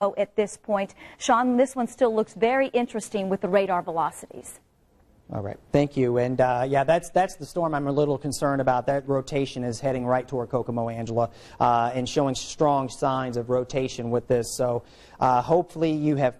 at this point. Sean, this one still looks very interesting with the radar velocities. All right, thank you. And uh, yeah, that's that's the storm I'm a little concerned about. That rotation is heading right toward Kokomo, Angela, uh, and showing strong signs of rotation with this. So uh, hopefully you have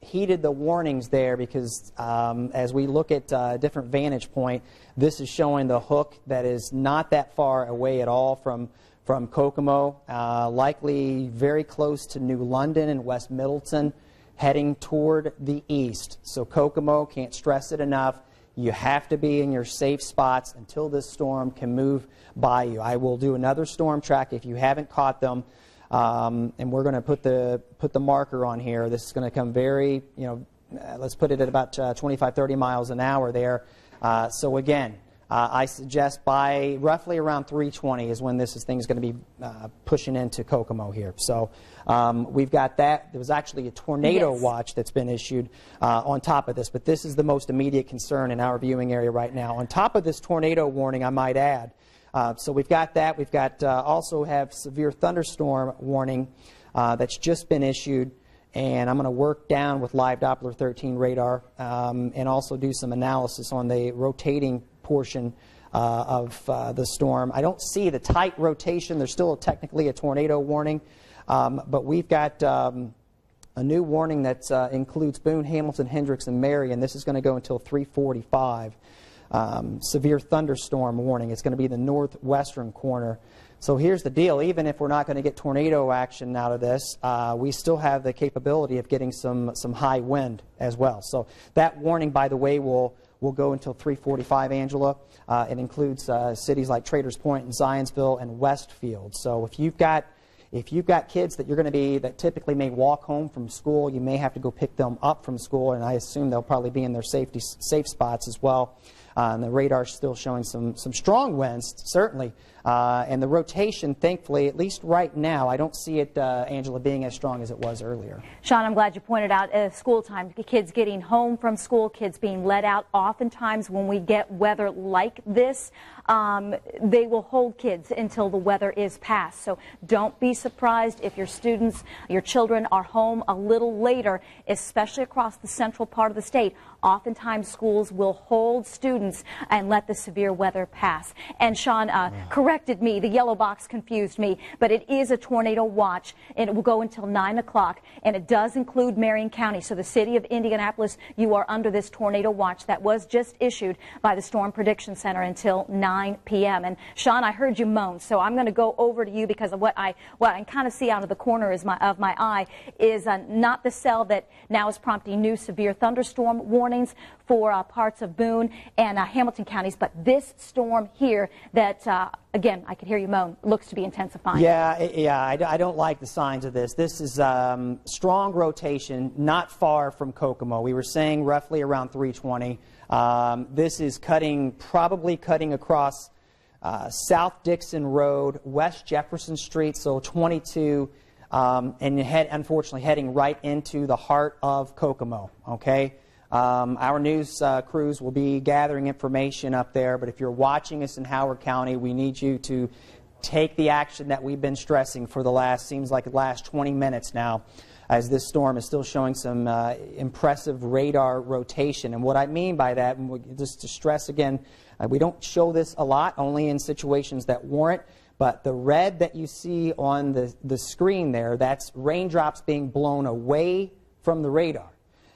heeded the warnings there because um, as we look at uh, different vantage point, this is showing the hook that is not that far away at all from from Kokomo, uh, likely very close to New London and West Middleton, heading toward the east. So Kokomo, can't stress it enough, you have to be in your safe spots until this storm can move by you. I will do another storm track if you haven't caught them. Um, and we're going to put the put the marker on here. This is going to come very, you know, uh, let's put it at about uh, 25, 30 miles an hour there. Uh, so again, uh, I suggest by roughly around 320 is when this is, thing is going to be uh, pushing into Kokomo here. So um, we've got that. There was actually a tornado Yes. watch that's been issued uh, on top of this, but this is the most immediate concern in our viewing area right now. On top of this tornado warning, I might add. Uh, so we've got that. We've got uh, also have severe thunderstorm warning uh, that's just been issued and I'm going to work down with live Doppler 13 radar um, and also do some analysis on the rotating portion uh, of uh, the storm. I don't see the tight rotation. There's still technically a tornado warning, um, but we've got um, a new warning that uh, includes Boone, Hamilton, Hendricks, and Mary, and this is going to go until 345. Um, severe thunderstorm warning. It's going to be the northwestern corner. So here's the deal. Even if we're not going to get tornado action out of this, uh, we still have the capability of getting some, some high wind as well. So that warning, by the way, will, will go until 345, Angela. Uh, it includes uh, cities like Traders Point and Zionsville and Westfield. So if you've got if you've got kids that you're going to be that typically may walk home from school, you may have to go pick them up from school, and I assume they'll probably be in their safety safe spots as well. Uh, and the radar's still showing some some strong winds, certainly. Uh, and the rotation, thankfully, at least right now, I don't see it, uh, Angela, being as strong as it was earlier. Sean, I'm glad you pointed out uh, school time. Kids getting home from school, kids being let out. Oftentimes, when we get weather like this, um, they will hold kids until the weather is past. So don't be surprised if your students, your children are home a little later, especially across the central part of the state. Oftentimes, schools will hold students and let the severe weather pass. And Sean uh, corrected me. The yellow box confused me, but it is a tornado watch, and it will go until 9 o'clock, and it does include Marion County. So the city of Indianapolis, you are under this tornado watch that was just issued by the Storm Prediction Center until 9 p.m. And Sean, I heard you moan, so I'm going to go over to you because of what I what I kind of see out of the corner is my, of my eye is uh, not the cell that now is prompting new severe thunderstorm warnings for uh, parts of Boone and uh, Hamilton counties, but this storm here that uh, again I could hear you moan looks to be intensifying. Yeah, yeah, I, I don't like the signs of this. This is um, strong rotation, not far from Kokomo. We were saying roughly around 320. Um, this is cutting, probably cutting across uh, South Dixon Road, West Jefferson Street, so 22, um, and head, unfortunately heading right into the heart of Kokomo. Okay. Um, our news uh, crews will be gathering information up there, but if you're watching us in Howard County, we need you to take the action that we've been stressing for the last, seems like the last 20 minutes now, as this storm is still showing some uh, impressive radar rotation. And what I mean by that, just to stress again, uh, we don't show this a lot, only in situations that warrant. But the red that you see on the, the screen there, that's raindrops being blown away from the radar.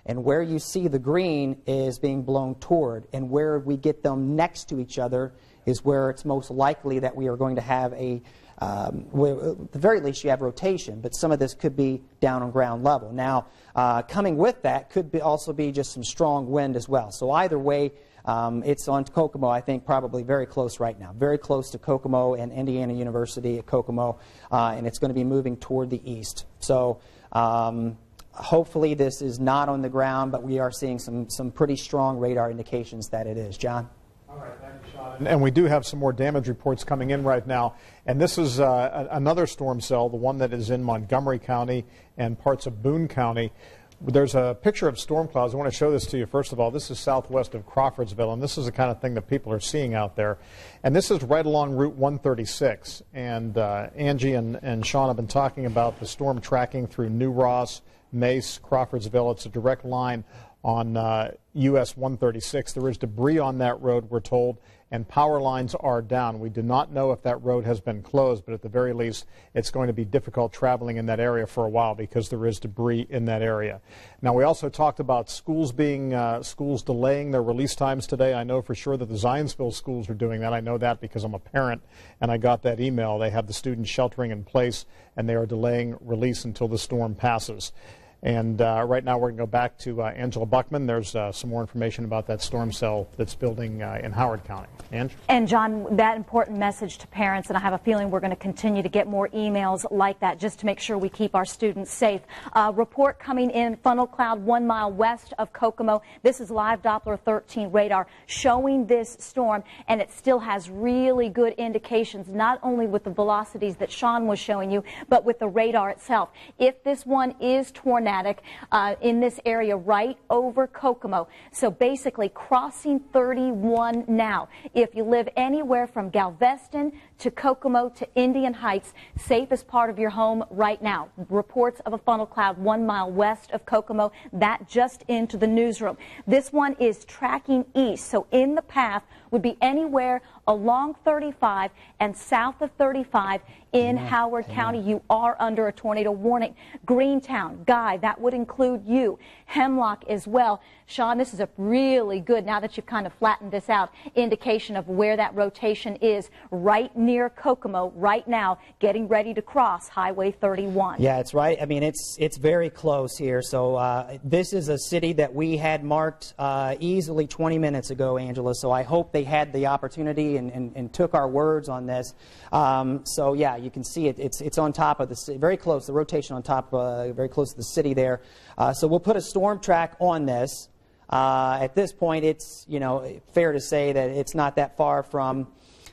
And where you see the green is being blown toward. And where we get them next to each other is where it's most likely that we are going to have a, um, at the very least, you have rotation, but some of this could be down on ground level. Now, uh, coming with that could be also be just some strong wind as well. So either way, um, it's on Kokomo, I think, probably very close right now. Very close to Kokomo and Indiana University at Kokomo, uh, and it's going to be moving toward the east. So um, hopefully this is not on the ground, but we are seeing some, some pretty strong radar indications that it is. John? All right, thank you, Sean. And we do have some more damage reports coming in right now. And this is uh, another storm cell, the one that is in Montgomery County and parts of Boone County. There's a picture of storm clouds. I want to show this to you. First of all, this is southwest of Crawfordsville, and this is the kind of thing that people are seeing out there. And this is right along Route 136. And uh, Angie and, and Sean have been talking about the storm tracking through New Ross, Mace, Crawfordsville. It's a direct line on uh, US 136. There is debris on that road, we're told, and power lines are down. We do not know if that road has been closed, but at the very least, it's going to be difficult traveling in that area for a while because there is debris in that area. Now, we also talked about schools being uh, schools delaying their release times today. I know for sure that the Zionsville schools are doing that. I know that because I'm a parent and I got that email. They have the students sheltering in place and they are delaying release until the storm passes. And uh, right now, we're going to go back to uh, Angela Buckman. There's uh, some more information about that storm cell that's building uh, in Howard County. Ange? And John, that important message to parents, and I have a feeling we're going to continue to get more emails like that just to make sure we keep our students safe. Report coming in funnel cloud one mile west of Kokomo. This is live Doppler 13 radar showing this storm, and it still has really good indications, not only with the velocities that Sean was showing you, but with the radar itself. If this one is tornado, uh, in this area right over Kokomo. So basically crossing 31 now. If you live anywhere from Galveston to Kokomo to Indian Heights, safest part of your home right now. Reports of a funnel cloud one mile west of Kokomo. That just into the newsroom. This one is tracking east. So in the path would be anywhere along 35 and south of 35 in Howard County. You are under a tornado warning. Greentown, Guy, that would include you. Hemlock as well. Sean, this is a really good, now that you've kind of flattened this out, indication of where that rotation is right near Kokomo right now, getting ready to cross Highway 31. Yeah, it's right. I mean, it's it's very close here. So uh, this is a city that we had marked uh, easily 20 minutes ago, Angela. So I hope they had the opportunity and, and, and took our words on this. Um, so yeah, you can see it. It's it's on top of the city, very close. The rotation on top, uh, very close to the city there. Uh, so we'll put a storm track on this. Uh, at this point, it's you know fair to say that it's not that far from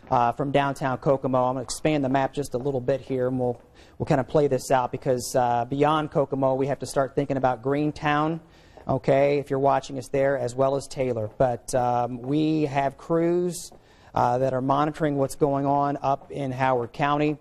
uh, from downtown Kokomo. I'm going to expand the map just a little bit here, and we'll we'll kind of play this out because uh, beyond Kokomo, we have to start thinking about Greentown. Okay, if you're watching us there, as well as Taylor. But um, we have crews Uh, that are monitoring what's going on up in Howard County.